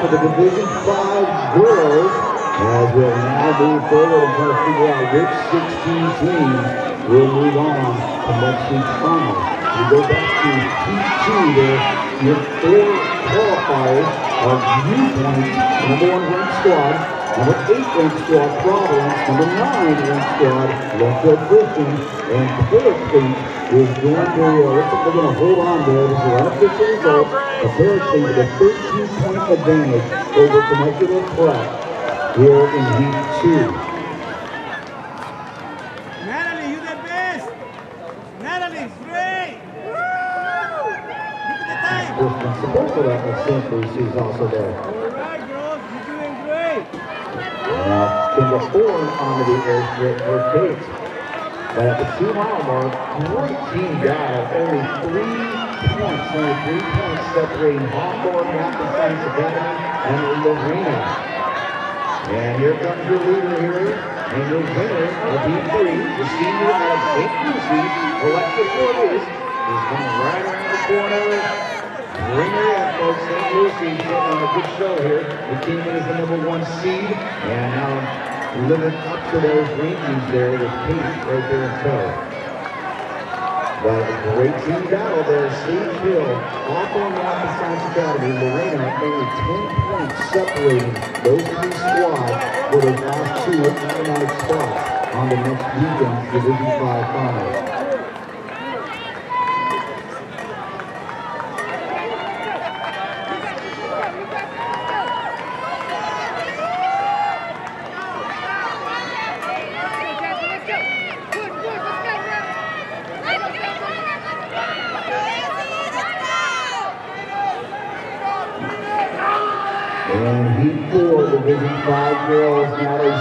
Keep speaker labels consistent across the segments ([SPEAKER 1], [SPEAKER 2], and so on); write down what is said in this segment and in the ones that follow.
[SPEAKER 1] for the Division 5 girls. As we'll now move forward and try to figure out which 16 teams will move on to next week's final. We go back to Heat 2 there. Your four qualifiers are Viewpoint, number one ranked squad, number eight ranked squad, Providence, number nine ranked squad, Linfield Christian, and Paraclete is going to, uh, looks like they're going to hold on there. This is an unofficial result. The Paraclete with a 13 point advantage over Temecula Prep here in Heat 2.
[SPEAKER 2] Natalie, you're the best! Natalie, great! Look at the time!
[SPEAKER 1] Christian support for that, but St. Is also there.
[SPEAKER 2] All right, girls, you're doing great!
[SPEAKER 1] Now, Kendall Ford the airstrip for Bates. But at the two mile mark, great team battle. Only three points, only three points separating Hawthorne, Rapid Science Academy, and La Reina. And here comes your leader here, and your winner of Heat 3, the senior out of St. Lucy, Alexa Corliss, is coming right around the corner. Bring her in, folks. St. Lucy putting on a good show here. The team is the number one seed, and now living up to those rankings there with Cate right there in tow. But a great team battle there. Sage Hill, Hawthorne Rapid Science Academy, La Reina, only 10 points separating those three squads for those last two automatic spots on the next weekend's Division 5 finals.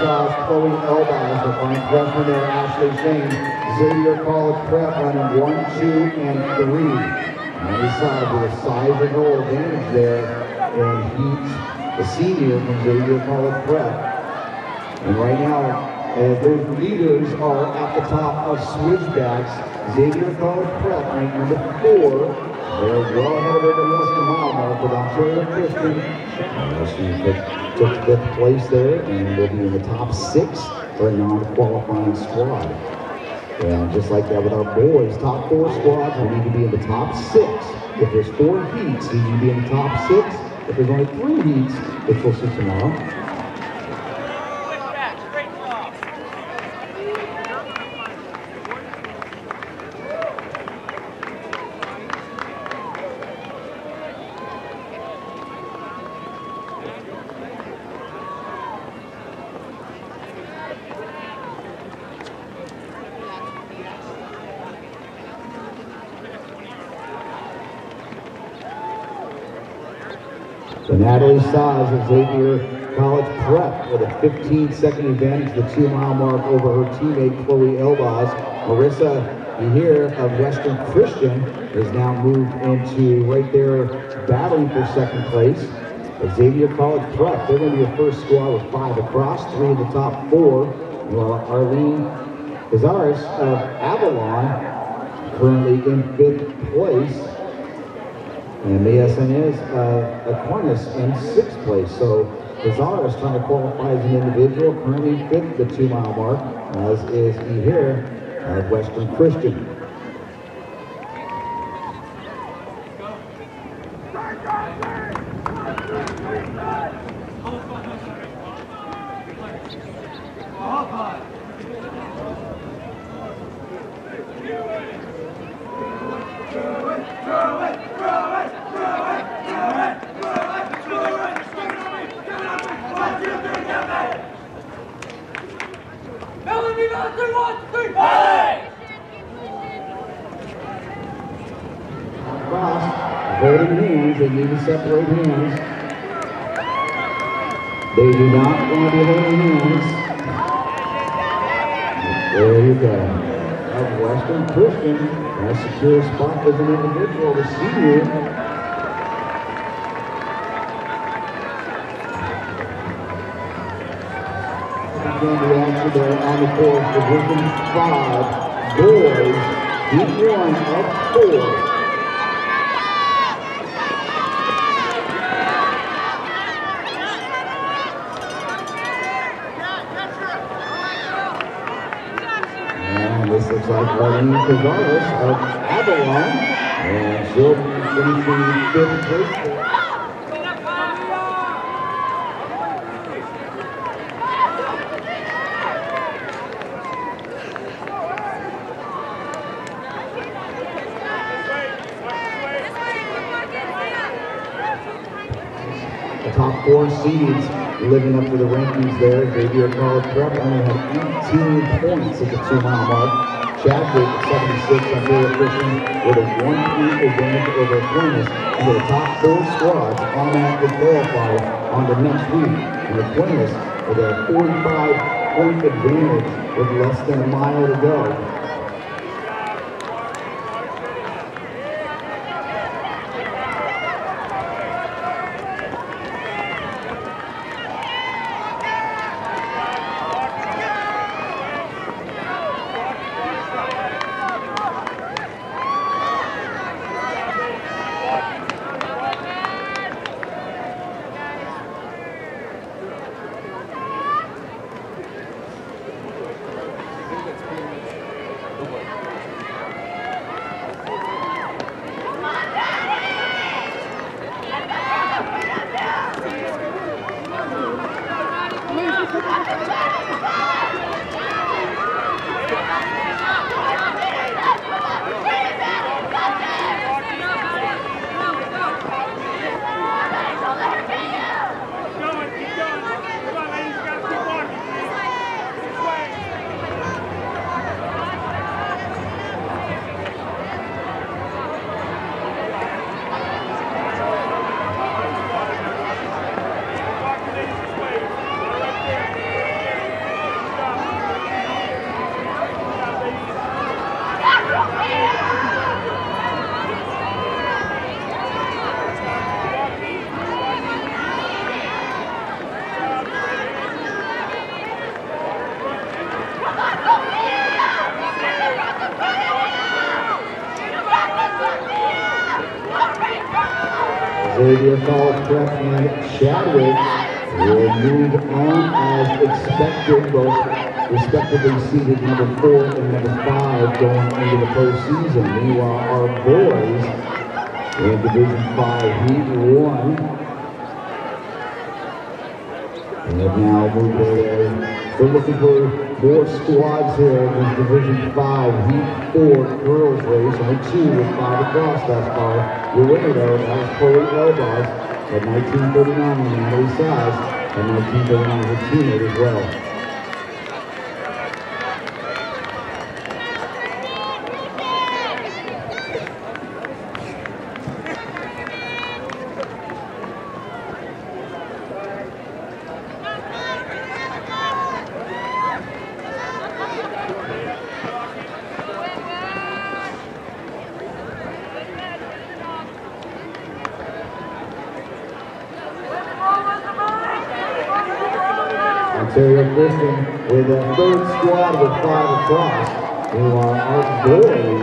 [SPEAKER 1] South, Chloe Elbauer, and freshman there, Ashley Shane. Xavier College Prep running one, two, and three. And he saw the size and roll advantage there, and he's the senior from Xavier College Prep. And right now, as those leaders are at the top of switchbacks, Xavier College Prep ranked number four they're well ahead of the else in the mile mark with Ontario Christian. Let's see if Fifth place there and will be in the top six for a non-qualifying squad. And just like that with our boys, top four squads, will need to be in the top six. If there's four heats, we need to be in the top six. If there's only three heats, which we'll see tomorrow, So Natalie Saz of Xavier College Prep with a 15 second advantage, the two mile mark over her teammate Chloe Elbaz. Marissa here of Western Christian is now moved into right there battling for second place. Xavier College Prep, they're going to be the first squad with five across, three in the top four. While Arlene Cazares of Avalon currently in fifth place. And the SNS uh, Aquinas in sixth place. So Bizarre is trying to qualify as an individual, currently fifth the two mile mark, as is he here of Western Christian. Cross, holding hands, they need to separate hands. They do not want to be holding hands. There you go. Of Western Christian has secure spot as an individual, the senior. Again the action there on the course. Division 5 boys. 1 of 4. And this looks like Marlene Cazares of Avalon. And she'll be finishing fifth place. The top seeds living up to the rankings there. Xavier College Prep only had 18 points at the two mile mark. Chadwick at 76, Ontario Christian with a one point advantage over Aquinas. And the top four squads automatically qualify on the next week. And Aquinas with a 45 point advantage with less than a mile to go. 30th all prep and Chadwick will move on as expected, both respectively seeded number four and number five going into the postseason. Meanwhile, our boys in Division 5 Heat 1 and have now moved their we're looking for more squads here in this Division 5 Heat 4 girls race. Only two with five across thus far. Your winner, though, that was Chloe Elbaz at 1939 on Natalie Size and 1939 her teammate as well. Ontario Christian with a third squad with five across. Meanwhile, our boys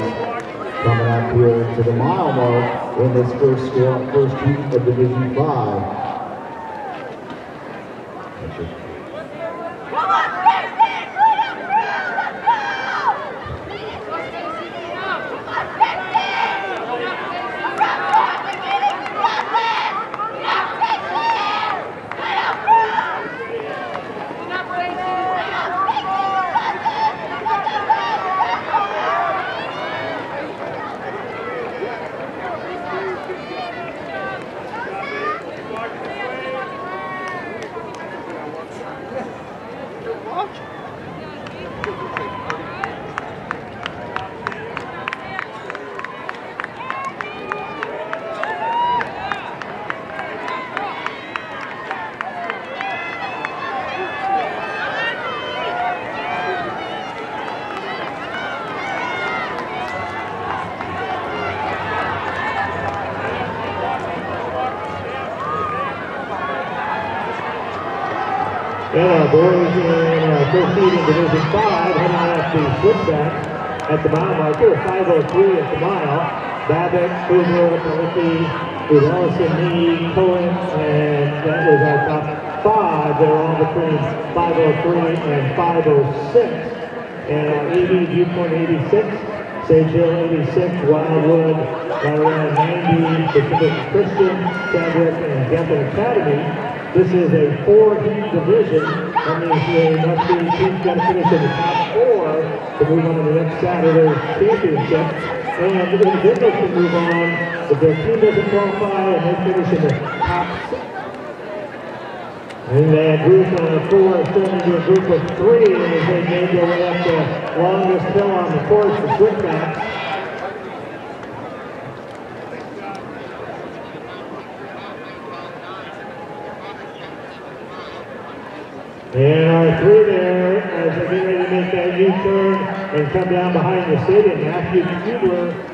[SPEAKER 1] coming up here to the mile mark in this first squad, first heat of Division 5.
[SPEAKER 3] Boys in uh, first seed in Division 5, heading off the switchback at the mile marker, 5.03 at the mile. Babbitt, Kugler, with Ellison, Lee, Cohen, and that was our top five. They're all between 5.03 and 5.06. And 80, Viewpoint 86, Sage Hill 86, Wildwood around 90, Pacific Christian, Chadwick, and Gethel Academy. This is a four-heat division. That means they must be teams got to finish in the top four to move on to the next Saturday's championship. And the individuals can move on if their team doesn't qualify and they finish in the top six. And that group of four is turned into a group of three as they made their way up the longest hill on the course, the switchbacks. And our three there, as they get ready to make that U-turn and come down behind the stadium, Matthew Kubler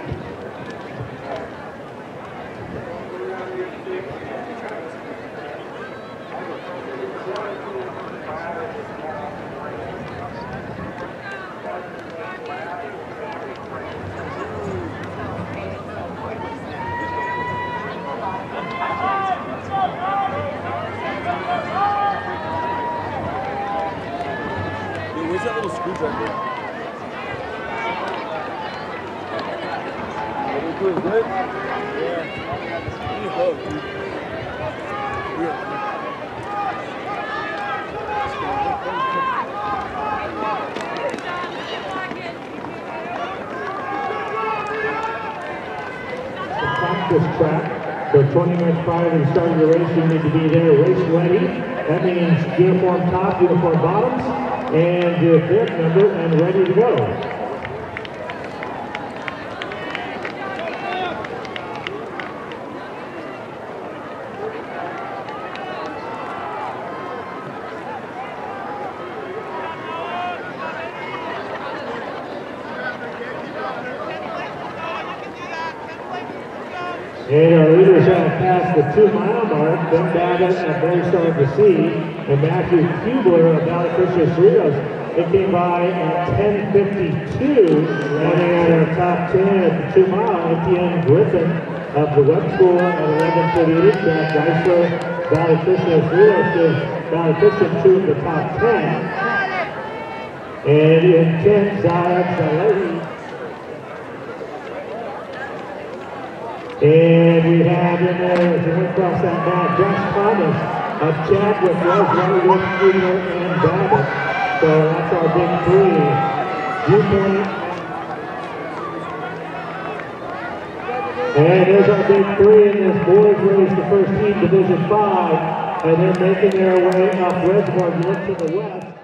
[SPEAKER 4] Dude, where's that little screwdriver? Are we doing good? Yeah. I need a hug, dude. Here.
[SPEAKER 3] to practice track. So 20 minutes prior to the start of the race, you need to be there race ready. That means uniform top, uniform bottoms, and your bib number and ready to go. And our leaders the two mile mark. Ben Babbitt and Blair starting to see. And Matthew Kubler of Valley Christian Cerritos. It came by at 10.52. Running at our top 10 at the two mile. Etienne Griffin of the Webb School at 11.38 track. Geisler, Valley Christian Cerritos gives Valley Christian two of the top 10. And in 10, Zayed Zalehi And we have in there, as we went across that mat, Josh Thomas of Chadwick, was running with Freeman and Babbitt. So that's our big three. Viewpoint. And there's our big three in this boys race, the first team, Division 5. And they're making their way up Reservoir, look to the west.